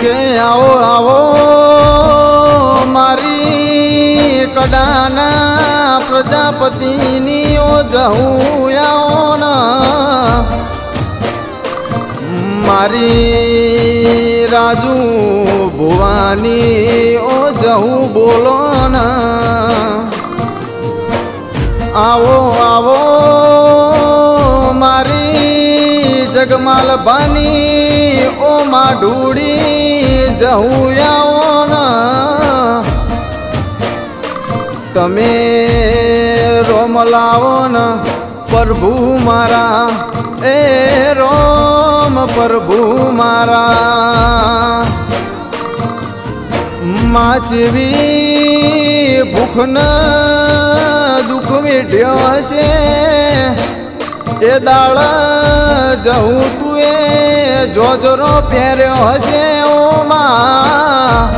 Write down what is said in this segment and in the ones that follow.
કે આવો આવો, મારી કડાના પ્રજાપતિની ઓ જહું આવો ના. મારી રાજુ ભુવાની ઓ જહું બોલો ના. આવો આવો, મારી જગમાલ બાની ઓ માં ઢૂડી જહું આવો તમે રોમ લાવો પ્રભુ મારા. એ રોમ પ્રભુ મારા. માચવી ભૂખન દુઃખ મીઠ્યો હશે. એ દાળ જવું એ જોજરો પહેર્યો હશે ઓમાં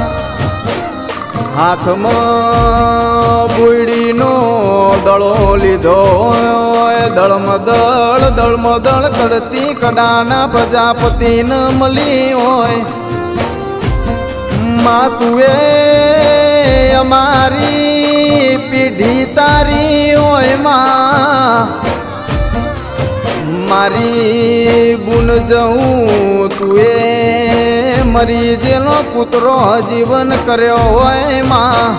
હાથમાં બુડીનો દળો લીધો હોય દળમ દળ દળમ દળ કરતી કડાના પ્રજાપતિને મળી હોય. માં તુએ અમારી પીઢી તારી હોયમાં. મારી બુન જવું તુએ મરી જેનો કૂતરો જીવન કર્યો હોયમાં.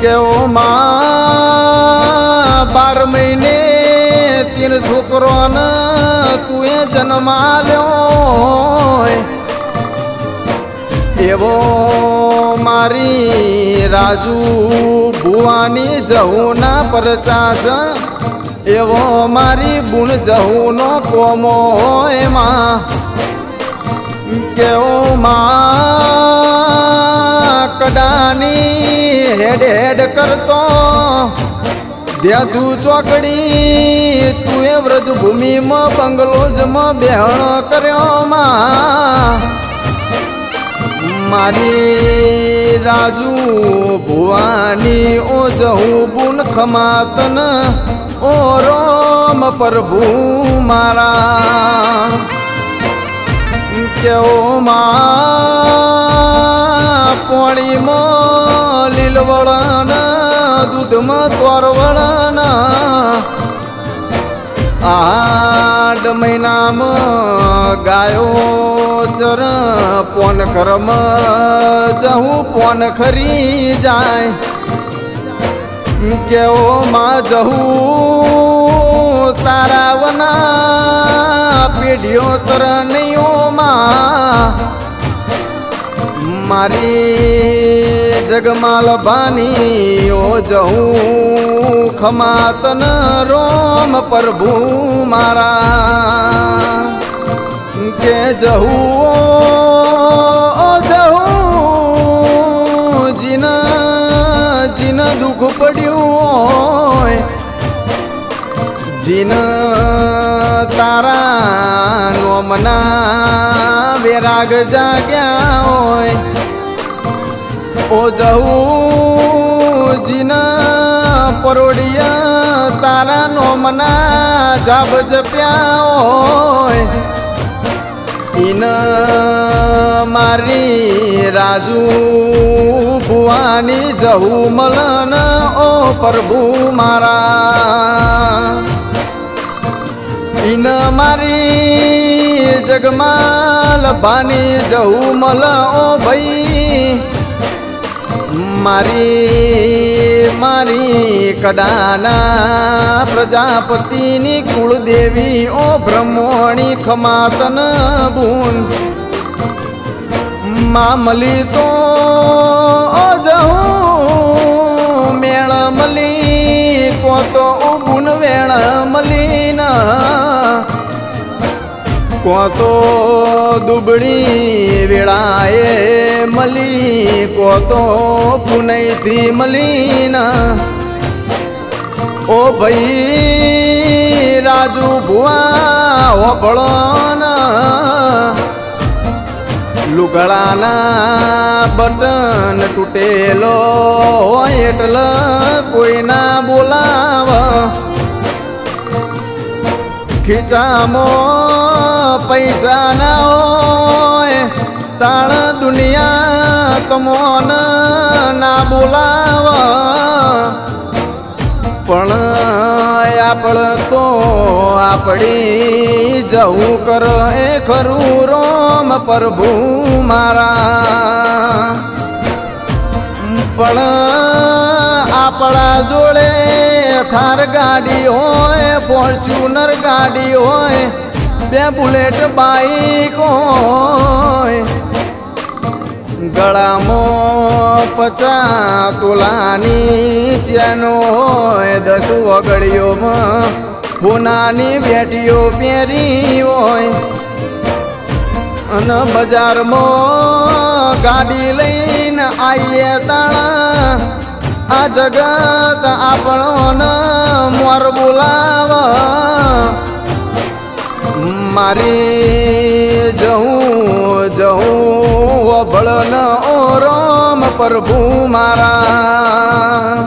કેવો માં, બાર મહિને તીન છોકરોને તુએ જન્માલ્યો એવો મારી રાજુ ભુવાની જહુના પરચાસ એવો મારી બુણ જહુનો કોમો એમાં કેવો કડાની હેડ હેડ કરતો. દ્યાધુ ચોકડી તું એ વ્રજ ભૂમિમાં બંગલોજમાં બેહણો કર્યો માં. મારી રાજુ ભુવાની ઓ જહું બુન ખમાતન ઓ રોમ પ્રભુ મારા. કેવો માં પોણીમાં લીલવળન, દૂધમાં તોરવળન આઠ મહિનામાં ગાયો ચર પોન કરમ જહું પોન ખરી જાય. કેવો માં જહું તારાવના પેઢીઓ તરણીઓમાં મારી જગમાલ બાની ઓ જહું? ખમાતન રોમ પ્રભુ મારા કે જહું ઓ જહું? જીન, જીના દુઃખ પડ્યું નોમના વેરાગ જાગ્યા હોય. ઓ જહું જીના પરોડિયા તારા નોમના જાબ જપ્યા હોય. ઇન મારી રાજુ ભુવાની જહુ મલન, ઓ પ્રભુ મારા. ઇન મારી જગમાલ ભાની જવું મલ ઓ ભાઈ. મારી મારી કડાના પ્રજાપતિની કુળદેવી ઓ બ્રહ્મણી ખમાતન બુન મામલી તો જહું મેળ મલી કો તો બુન વેણ મલીના કો તો દુબળી વેળાએ મલી કો તો પુનૈથી મલીના. ઓ ભાઈ રાજુ ભુવા ઓપળો લુગડાના બટન તૂટેલો એટલે કોઈના બોલાવ. ખીચામાં પૈસા ના હોય, તાણ દુનિયા તમોન ના બોલાવ. પણ આપણ તો આપણી જવું કર એ ખરું રોમ પ્રભુ મારા. પણ આપણા જોડે થાર ગાડી હોય, ફોર્ચ્યુનર ગાડી હોય બે બુલેટ બાઈક ગળામાં પચા તોલાની ચેનો હોય. દસ વગડીઓમાં પૂનાની વેટીઓ પહેરી હોય. અને બજારમાં ગાડી લઈને આવીએ તાણા. આ જગત આપણો મોર બોલાવ. મારી જવું જવું વભળન ઓ રામ પ્રભુ મારા.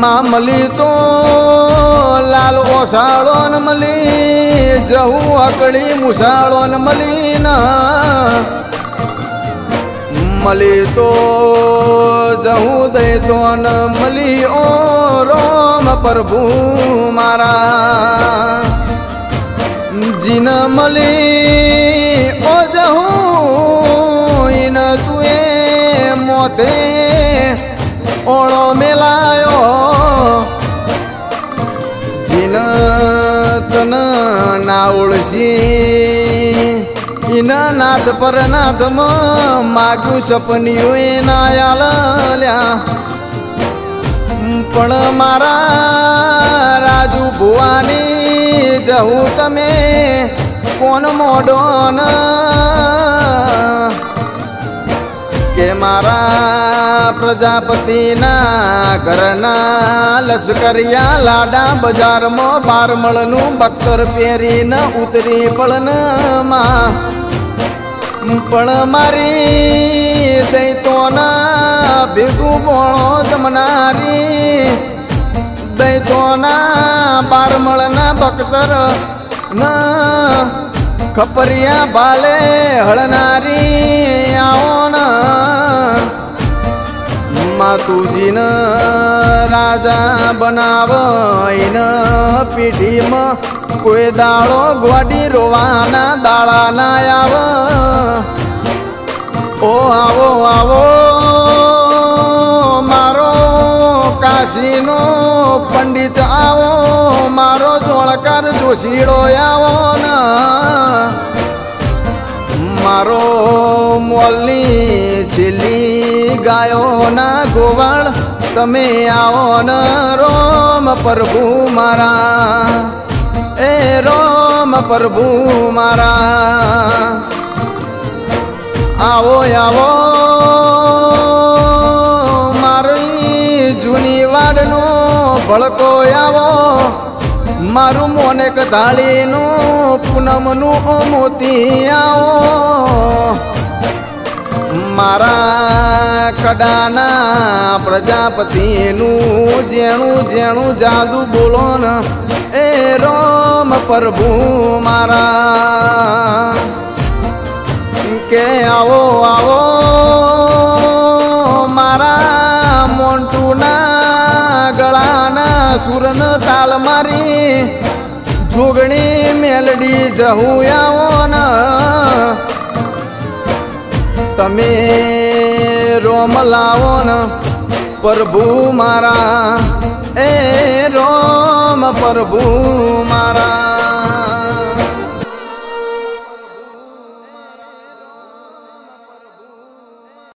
માં મળી તો લાલ ઓસાળો ન મળી જવું અકડી મુસાળો ન મળી ના. મળી તો જહું દઈ તો ન મળી ઓ રોમ પ્રભુ મારા. જીન મળી ઓ જહું ઇન તુએ મોતે. ઓળો મેલાયો, જીન તન ના ઓળશી ઇના નાથ પર નાથમાં માગ્યું સપનિયું એ ના આલ્યા પણ મારા રાજુ ભુવાની જવું તમે કોણ મોડોન કે મારા પ્રજાપતિના ઘરના લશ્કરિયા લાડા બજારમાં બારમળનું બક્તર પહેરીને ઉતરી પળનમાં. પણ મારી દૈતોના ભેગું બોણો જમનારી દૈતોના બારમળના બખ્તર ખપરિયા ભાલે હળનારી આવોન માતુજીન રાજા બનાવ પીઢીમાં કોઈ દાળો ગોડી રોવાના દાળા ના આવ. ઓ આવો આવો, મારો કાશીનો પંડિત આવો, મારો જોળકાર જોશીડો આવો ને. મારો મોલની છેલ્લી ગાયોના ગોવાળ, તમે આવો ને. રોમ પ્રભુ મારા, એ રોમ પ્રભુ મારા. આવો આવો, મારી જૂની વાડનો ભળકો આવો. મારું મોને કથાળીનું પૂનમનું મોતી આવો. મારા કડાના પ્રજાપતિનું જેણું જેણું જાદુ બોલો ને. એ રોમ પ્રભુ મારા. કે આવો આવો મારી જુગણી મેલડી જહું આવો તમે રોમ લાવો ને, પ્રભુ મારા. એ રોમ પ્રભુ મારા.